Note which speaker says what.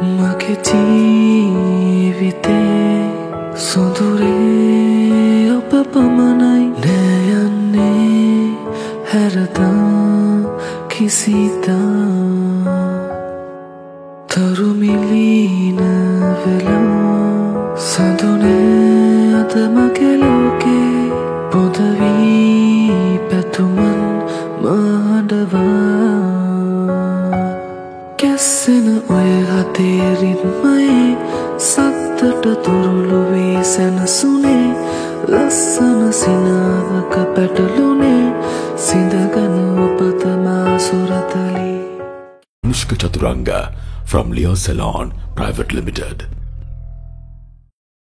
Speaker 1: මගේ ජීවිතේ සොඳුරේ ඔබ පමණයි. නෑයන්නේ හැරදා කිසිතා තරුමිලීන වෙලා සඳුනේ අද මගේ ලෝකේ? පොදවී පැතුමන් මාඩවා කැස්සෙන ඔය හතේ රිද්මයේ සත්තට තුරුළුවේ සැනසුනේ. ලස්සන සිනාවක පැටලුනේ. සිඳගන ඔපතමා සුරතලී.
Speaker 2: Anushka Chaturanga from Leo Salon Private Limited.